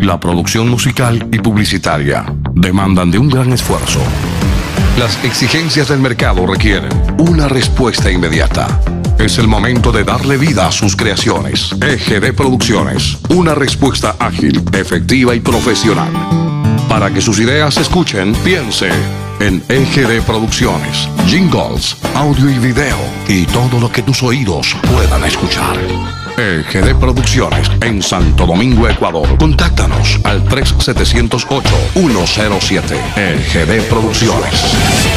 La producción musical y publicitaria demandan de un gran esfuerzo. Las exigencias del mercado requieren una respuesta inmediata. Es el momento de darle vida a sus creaciones. EGD Producciones. Una respuesta ágil, efectiva y profesional. Para que sus ideas se escuchen, piense en EGD Producciones, jingles, audio y video y todo lo que tus oídos puedan escuchar. EGD Producciones en Santo Domingo, Ecuador. Contáctanos al 3708-107. EGD Producciones.